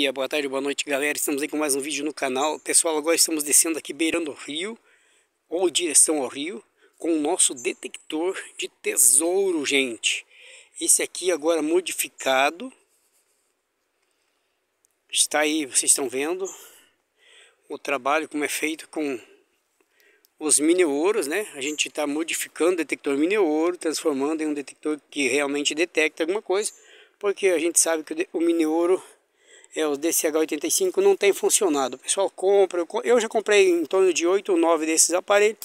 dia, boa tarde, boa noite galera, estamos aí com mais um vídeo no canal. Pessoal, agora estamos descendo aqui beirando o rio Ou direção ao rio Com o nosso detector de tesouro, gente. Esse aqui agora modificado. Está aí, vocês estão vendo. O trabalho como é feito com os mini-ouros, né? A gente está modificando o detector mini-ouro Transformando em um detector que realmente detecta alguma coisa porque a gente sabe que o mini ouro é, o DCH85 não tem funcionado. O pessoal compra, eu já comprei em torno de 8 ou 9 desses aparelhos,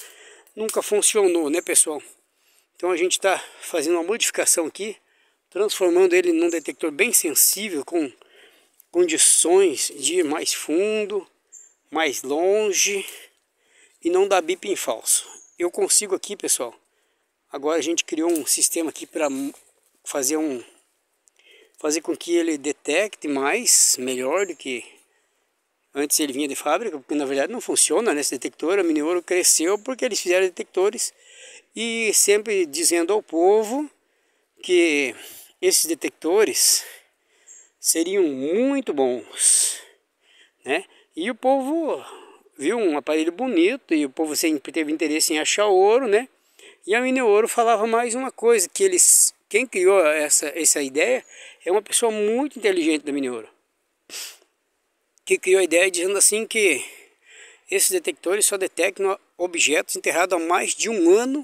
nunca funcionou, né pessoal? Então a gente está fazendo uma modificação aqui, transformando ele num detector bem sensível, com condições de ir mais fundo, mais longe e não dar bip em falso. Eu consigo aqui, pessoal, agora a gente criou um sistema aqui para fazer um fazer com que ele detecte mais, melhor do que antes ele vinha de fábrica, porque na verdade não funciona nesse detector, a Minioro cresceu porque eles fizeram detectores e sempre dizendo ao povo que esses detectores seriam muito bons, né? E o povo viu um aparelho bonito e o povo sempre teve interesse em achar ouro, né? E a Mineouro falava mais uma coisa, que eles, quem criou essa, essa ideia é uma pessoa muito inteligente da Mineouro, que criou a ideia dizendo assim que esses detectores só detectam objetos enterrados há mais de um ano,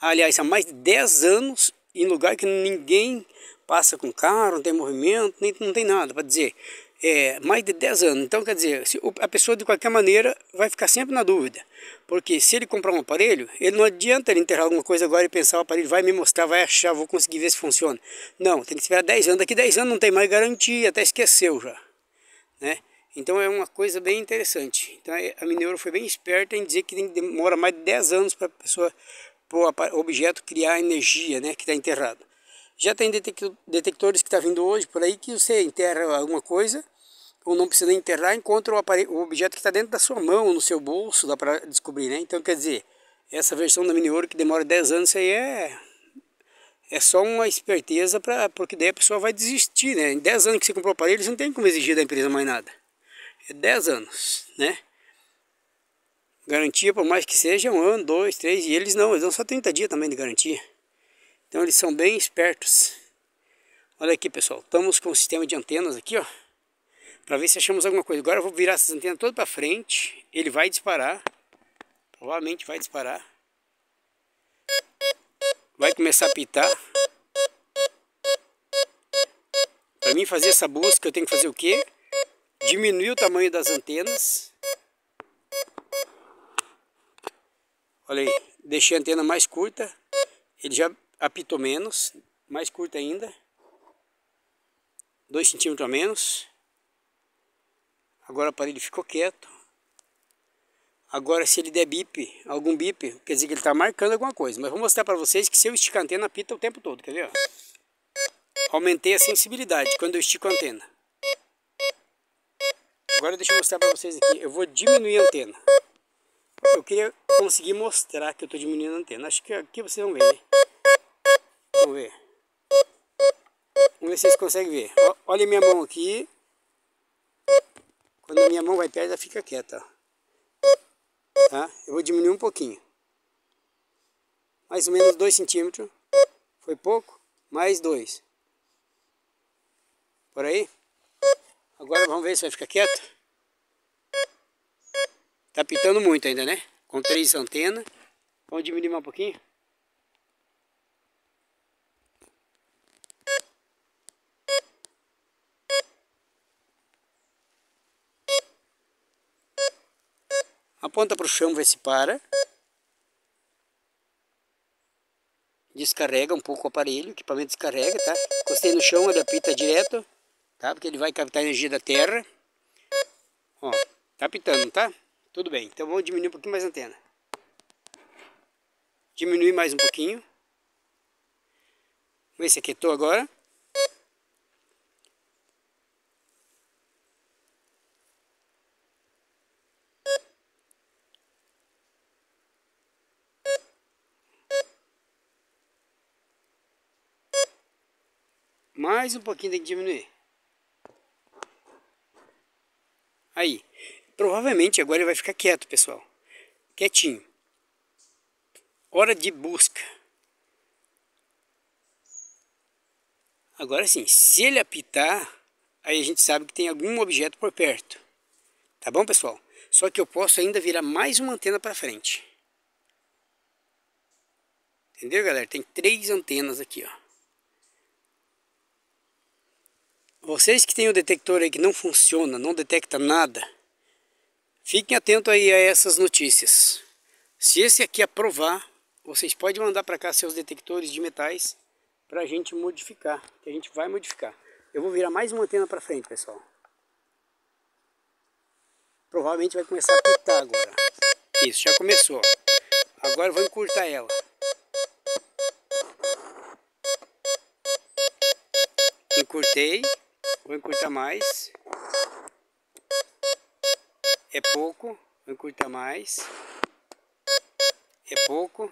aliás, há mais de 10 anos, em lugar que ninguém passa com carro, não tem movimento, nem, não tem nada para dizer. É, mais de 10 anos. Então, quer dizer, a pessoa de qualquer maneira vai ficar sempre na dúvida. Porque se ele comprar um aparelho, ele não adianta ele enterrar alguma coisa agora e pensar o aparelho vai me mostrar, vai achar, vou conseguir ver se funciona. Não, tem que esperar 10 anos. Daqui 10 anos não tem mais garantia, até esqueceu já. Né? Então é uma coisa bem interessante. Então a Mineiro foi bem esperta em dizer que demora mais de 10 anos para a pessoa, para o objeto criar energia né, que está enterrado. Já tem detectores que está vindo hoje por aí que você enterra alguma coisa ou não precisa enterrar, encontra o, o objeto que está dentro da sua mão, no seu bolso, dá para descobrir, né? Então, quer dizer, essa versão da Mini Ouro que demora 10 anos, aí é, é só uma esperteza, pra, porque daí a pessoa vai desistir, né? Em 10 anos que você comprou o aparelho, eles não tem como exigir da empresa mais nada. É 10 anos, né? Garantia, por mais que seja um ano, dois, três, e eles não, eles dão só 30 dias também de garantia. Então eles são bem espertos. Olha aqui pessoal, estamos com o sistema de antenas aqui, ó para ver se achamos alguma coisa. Agora eu vou virar essas antenas todas para frente, ele vai disparar, provavelmente vai disparar, vai começar a pitar. Para mim fazer essa busca eu tenho que fazer o quê? Diminuir o tamanho das antenas. Olha aí, deixei a antena mais curta, ele já apitou menos, mais curta ainda. 2 centímetros a menos. Agora o aparelho ficou quieto. Agora se ele der bip, algum bip, quer dizer que ele está marcando alguma coisa. Mas vou mostrar para vocês que se eu esticar a antena, apita o tempo todo, quer ver? Aumentei a sensibilidade quando eu estico a antena. Agora deixa eu mostrar para vocês aqui. Eu vou diminuir a antena. Eu queria conseguir mostrar que eu estou diminuindo a antena. Acho que aqui vocês vão ver, né? Vamos ver. Vamos ver se vocês conseguem ver. Olha minha mão aqui. Quando a minha mão vai perto, ela fica quieta. Tá? Eu vou diminuir um pouquinho. Mais ou menos 2 centímetros. Foi pouco? Mais 2. Por aí? Agora vamos ver se vai ficar quieto. Tá pitando muito ainda, né? Com três antenas. Vamos diminuir mais um pouquinho. Aponta para o chão, vê se para. Descarrega um pouco o aparelho, o equipamento descarrega, tá? Encostei no chão, ele apita direto, tá? Porque ele vai captar energia da terra. Ó, tá apitando, tá? Tudo bem, então vamos diminuir um pouquinho mais a antena. Diminuir mais um pouquinho. Vamos ver se aquietou agora. Mais um pouquinho tem que diminuir. Aí, provavelmente agora ele vai ficar quieto, pessoal. Quietinho. Hora de busca. Agora sim, se ele apitar, aí a gente sabe que tem algum objeto por perto. Tá bom, pessoal? Só que eu posso ainda virar mais uma antena para frente. Entendeu, galera? Tem três antenas aqui, ó. Vocês que têm o detector aí que não funciona, não detecta nada, fiquem atentos aí a essas notícias. Se esse aqui aprovar, vocês podem mandar para cá seus detectores de metais para a gente modificar, que a gente vai modificar. Eu vou virar mais uma antena para frente, pessoal. Provavelmente vai começar a pitar agora. Isso, já começou. Agora vou encurtar ela. Encurtei. Vou encurtar mais. É pouco. Vou encurtar mais. É pouco.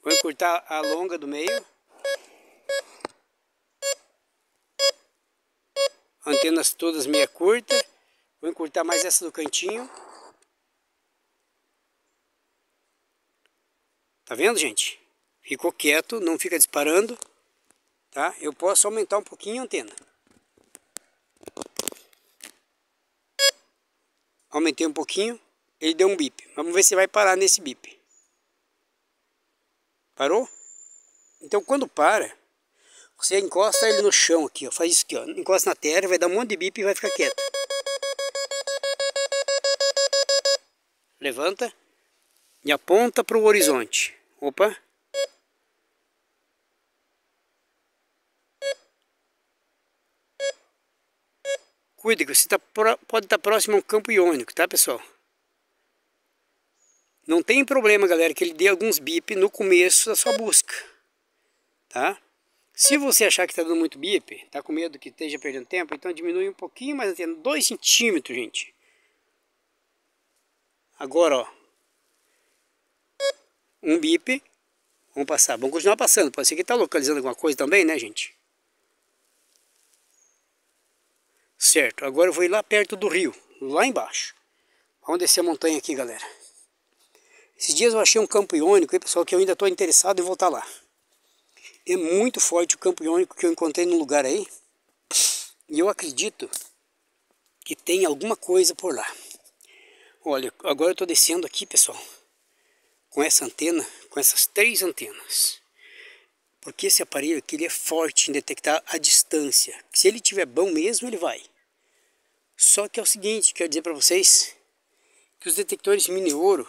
Vou encurtar a longa do meio. Antenas todas meia curta. Vou encurtar mais essa do cantinho. Tá vendo, gente? Ficou quieto, não fica disparando. Tá? Eu posso aumentar um pouquinho a antena. Aumentei um pouquinho, ele deu um bip. Vamos ver se vai parar nesse bip. Parou? Então quando para, você encosta ele no chão aqui, ó. Faz isso aqui, ó. Encosta na terra, vai dar um monte de bip e vai ficar quieto. Levanta e aponta para o horizonte. Opa! Cuide que você tá, pode estar tá próximo a um campo iônico, tá pessoal? Não tem problema, galera, que ele dê alguns bip no começo da sua busca, tá? Se você achar que está dando muito bip, está com medo que esteja perdendo tempo, então diminui um pouquinho mais a antena, 2 centímetros, gente. Agora, ó, um bip, vamos passar, vamos continuar passando, pode ser que está localizando alguma coisa também, né, gente? Certo, agora eu vou ir lá perto do rio, lá embaixo. Vamos descer a montanha aqui, galera. Esses dias eu achei um campo iônico, pessoal, que eu ainda estou interessado em voltar lá. É muito forte o campo iônico que eu encontrei no lugar aí. E eu acredito que tem alguma coisa por lá. Olha, agora eu estou descendo aqui, pessoal, com essa antena, com essas três antenas. Porque esse aparelho aqui ele é forte em detectar a distância. Se ele tiver bom mesmo, ele vai. Só que é o seguinte, quero dizer para vocês que os detectores mini ouro,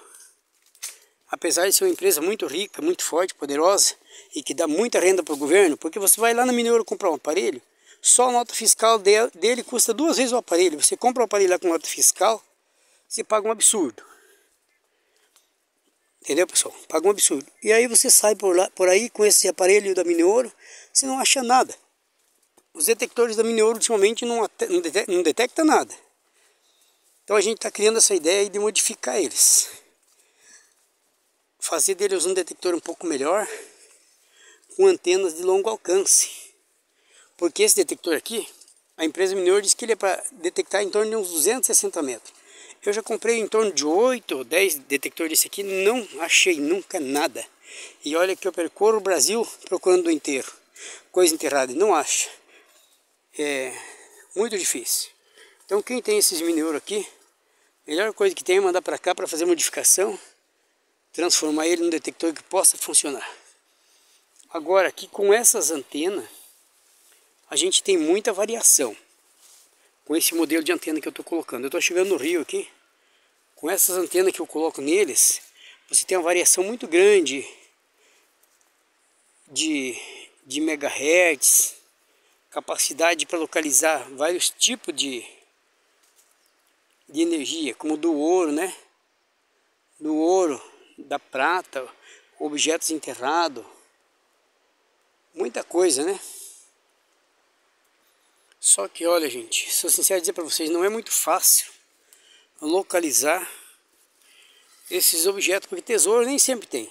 apesar de ser uma empresa muito rica, muito forte, poderosa e que dá muita renda para o governo, porque você vai lá na mini ouro comprar um aparelho, só a nota fiscal dele, custa duas vezes o aparelho. Você compra o aparelho lá com nota fiscal, você paga um absurdo. Entendeu, pessoal? Paga um absurdo. E aí você sai por, lá, por aí com esse aparelho da mini ouro, você não acha nada. Os detectores da Mineouro ultimamente não, não, detecta, nada. Então a gente está criando essa ideia de modificar eles. Fazer deles um detector um pouco melhor, com antenas de longo alcance. Porque esse detector aqui, a empresa Mineouro diz que ele é para detectar em torno de uns 260 metros. Eu já comprei em torno de 8 ou 10 detectores desse aqui, não achei nunca nada. E olha que eu percorro o Brasil procurando o inteiro. Coisa enterrada não acha é muito difícil. Então quem tem esses mini ouro aqui, melhor coisa que tem é mandar para cá para fazer modificação, transformar ele num detector que possa funcionar. Agora aqui com essas antenas, a gente tem muita variação com esse modelo de antena que eu estou colocando. Eu estou chegando no rio aqui, com essas antenas que eu coloco neles, você tem uma variação muito grande de, de megahertz, capacidade para localizar vários tipos de, de energia, como do ouro, né? Do ouro, da prata, objetos enterrados, muita coisa, né? Só que olha, gente, sou sincero dizer para vocês, não é muito fácil localizar esses objetos, porque tesouro nem sempre tem.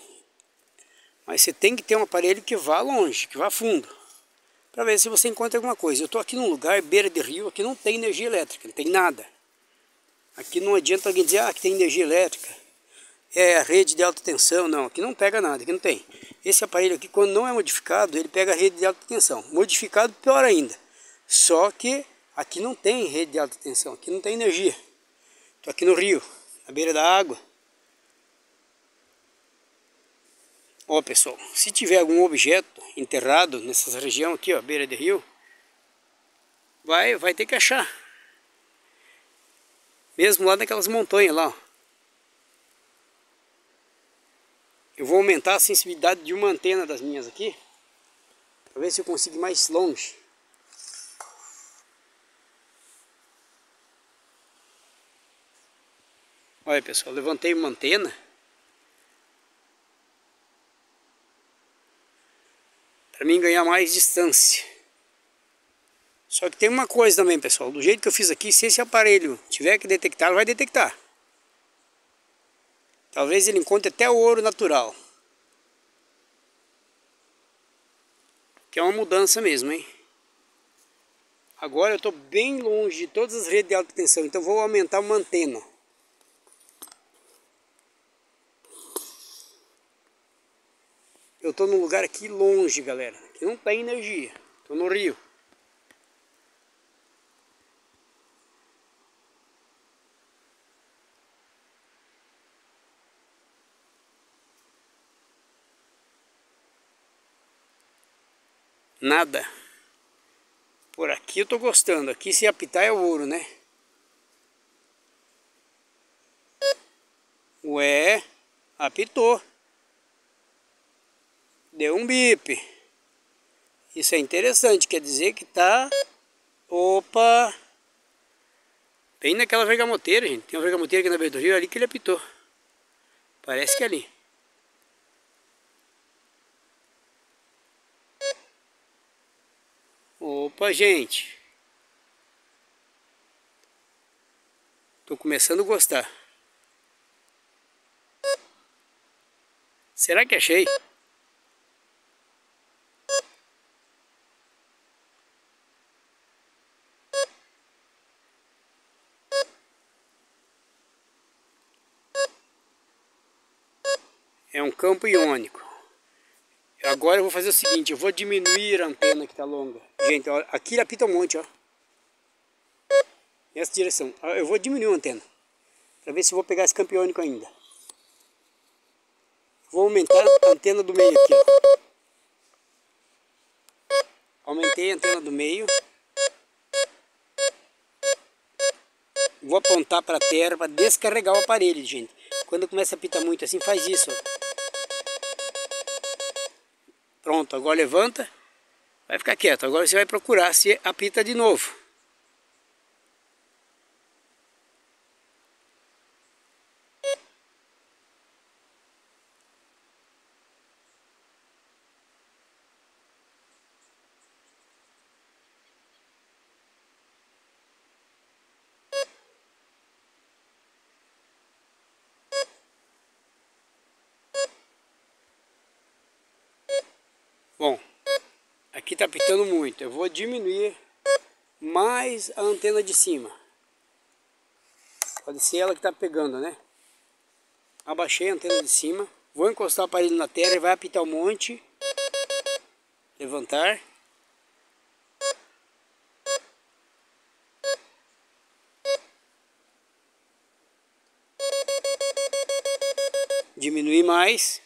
Mas você tem que ter um aparelho que vá longe, que vá fundo. Para ver se você encontra alguma coisa. Eu estou aqui num lugar, beira de rio, aqui não tem energia elétrica, não tem nada. Aqui não adianta alguém dizer, ah, aqui tem energia elétrica. É a rede de alta tensão, não, aqui não pega nada, aqui não tem. Esse aparelho aqui, quando não é modificado, ele pega a rede de alta tensão. Modificado, pior ainda. Só que aqui não tem rede de alta tensão, aqui não tem energia. Estou aqui no rio, na beira da água. Ó pessoal, se tiver algum objeto enterrado nessa região aqui, ó, beira de rio, vai, vai ter que achar. Mesmo lá naquelas montanhas lá, ó. Eu vou aumentar a sensibilidade de uma antena das minhas aqui, para ver se eu consigo ir mais longe. Olha pessoal, levantei uma antena. Para mim ganhar mais distância. Só que tem uma coisa também pessoal, do jeito que eu fiz aqui, se esse aparelho tiver que detectar, vai detectar. Talvez ele encontre até o ouro natural. Que é uma mudança mesmo, hein? Agora eu estou bem longe de todas as redes de alta tensão, então vou aumentar uma antena. Eu estou num lugar aqui longe, galera, que não tem energia. Estou no rio. Nada. Por aqui eu tô gostando. Aqui se apitar é ouro, né? Ué, apitou. Deu um bip. Isso é interessante, quer dizer que tá... Opa! Bem naquela vergamoteira, gente. Tem uma vergamoteira aqui na beira do rio ali que ele apitou. Parece que é ali. Opa, gente. Tô começando a gostar. Será que achei? Um campo iônico. Agora eu vou fazer o seguinte, eu vou diminuir a antena que está longa. Gente, ó, aqui apita um monte, ó. Nessa direção. Eu vou diminuir a antena. Para ver se eu vou pegar esse campeônico ainda. Vou aumentar a antena do meio aqui, ó. Aumentei a antena do meio. Vou apontar para a terra para descarregar o aparelho, gente. Quando começa a apitar muito assim, faz isso, ó. Pronto, agora levanta, vai ficar quieto. Agora você vai procurar se apita de novo. Bom, aqui está pitando muito. Eu vou diminuir mais a antena de cima. Pode ser ela que está pegando, né? Abaixei a antena de cima. Vou encostar o aparelho na terra e vai apitar um monte. Levantar. Diminuir mais.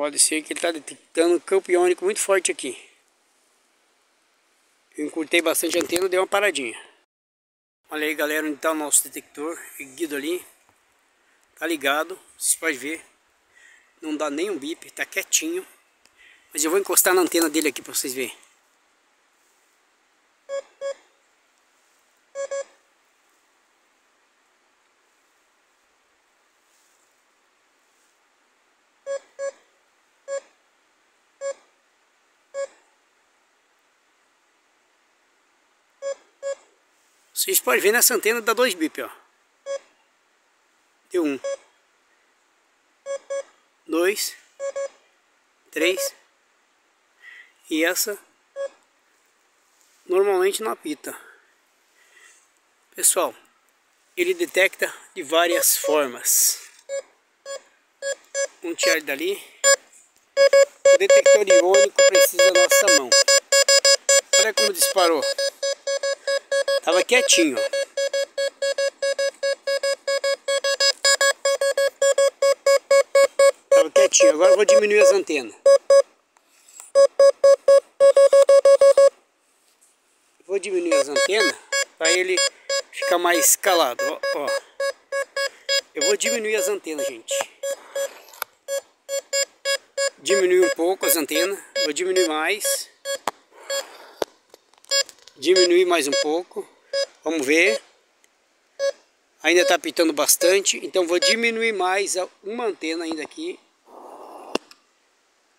Pode ser que ele está detectando um campo iônico muito forte aqui. Eu encurtei bastante a antena, deu uma paradinha. Olha aí galera, onde está o nosso detector, erguido ali. Tá ligado, vocês podem ver. Não dá nem um bip, tá quietinho. Mas eu vou encostar na antena dele aqui para vocês verem. Vocês podem ver nessa antena dá dois bip, ó. Deu um. Dois. Três. E essa normalmente não apita. Pessoal, ele detecta de várias formas. Um tirar dali. O detector iônico precisa da nossa mão. Olha como disparou. Tava quietinho. Tava quietinho. Agora eu vou diminuir as antenas. Vou diminuir as antenas para ele ficar mais calado. Ó, ó. Eu vou diminuir as antenas, gente. Diminuir um pouco as antenas. Vou diminuir mais. Diminuir mais um pouco. Vamos ver. Ainda está pitando bastante. Então vou diminuir mais uma antena ainda aqui.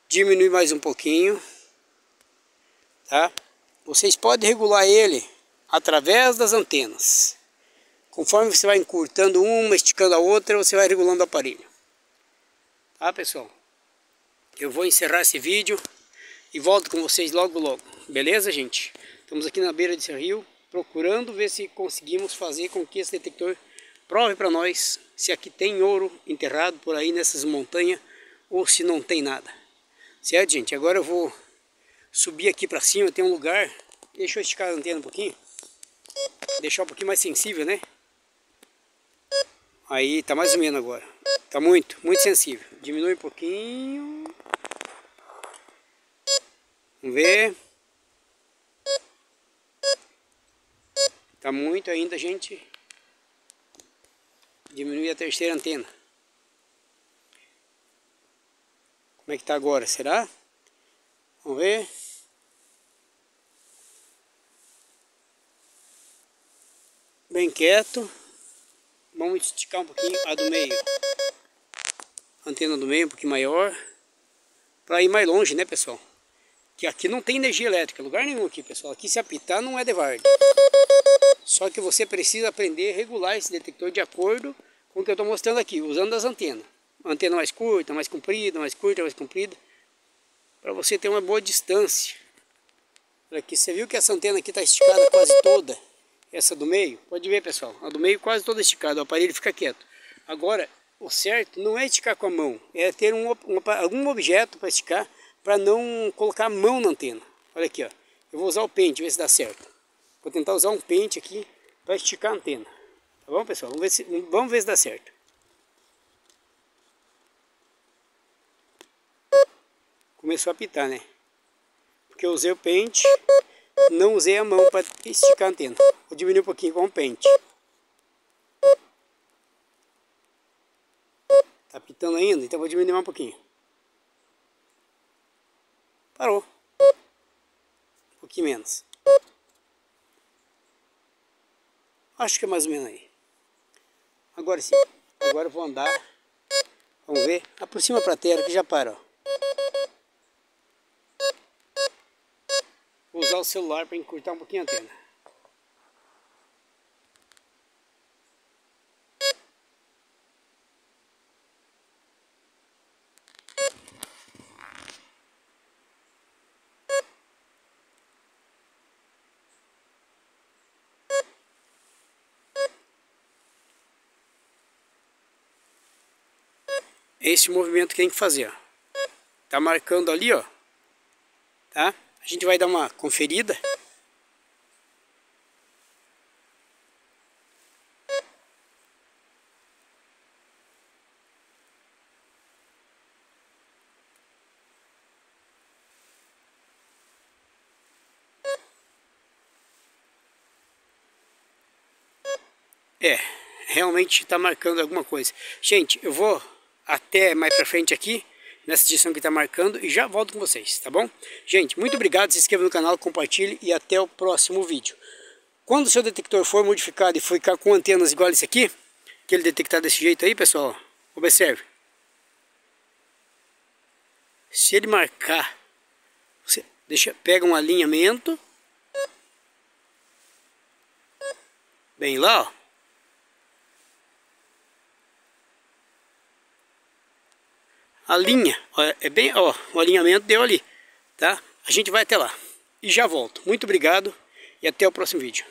Diminuir mais um pouquinho. Tá? Vocês podem regular ele através das antenas. Conforme você vai encurtando uma, esticando a outra, você vai regulando o aparelho. Tá, pessoal? Eu vou encerrar esse vídeo e volto com vocês logo logo. Beleza, gente? Estamos aqui na beira desse rio, procurando ver se conseguimos fazer com que esse detector prove para nós se aqui tem ouro enterrado por aí nessas montanhas ou se não tem nada. Certo, gente? Agora eu vou subir aqui para cima, tem um lugar. Deixa eu esticar a antena um pouquinho. Deixar um pouquinho mais sensível, né? Aí tá mais ou menos agora. Tá muito, muito sensível. Diminui um pouquinho. Vamos ver. Tá muito ainda, gente. Diminui a terceira antena. Como é que tá agora? Será? Vamos ver. Bem quieto. Vamos esticar um pouquinho a do meio. A antena do meio um pouquinho maior. Para ir mais longe, né, pessoal? Que aqui não tem energia elétrica, lugar nenhum aqui, pessoal. Aqui se apitar não é de varde. Só que você precisa aprender a regular esse detector de acordo com o que eu estou mostrando aqui, usando as antenas. Antena mais curta, mais comprida, mais curta, mais comprida. Para você ter uma boa distância. Aqui, você viu que essa antena aqui está esticada quase toda. Essa do meio, pode ver pessoal, a do meio quase toda esticada, o aparelho fica quieto. Agora, o certo não é esticar com a mão, é ter um, um algum objeto para esticar, para não colocar a mão na antena. Olha aqui, ó. eu vou usar o pente, ver se dá certo. Vou tentar usar um pente aqui para esticar a antena. Tá bom, pessoal? Vamos ver se, vamos ver se dá certo. Começou a apitar, né? Porque eu usei o pente, não usei a mão para esticar a antena. Vou diminuir um pouquinho com o pente. Tá apitando ainda, então vou diminuir um pouquinho. Parou. Um pouquinho menos. Acho que é mais ou menos aí. Agora sim. Agora eu vou andar. Vamos ver. Aproxima para a terra que já parou. Vou usar o celular para encurtar um pouquinho a antena. Esse movimento que tem que fazer, ó. Tá marcando ali, ó. Tá? A gente vai dar uma conferida. É, realmente está marcando alguma coisa. Gente, eu vou até mais pra frente aqui, nessa direção que está marcando, e já volto com vocês, tá bom? Gente, muito obrigado, se inscreva no canal, compartilhe e até o próximo vídeo. Quando o seu detector for modificado e ficar com antenas igual esse aqui, que ele detectar desse jeito aí, pessoal, observe. Se ele marcar, você deixa, pega um alinhamento, Bem lá, ó. A linha, é bem, ó, o alinhamento deu ali, tá? A gente vai até lá e já volto. Muito obrigado e até o próximo vídeo.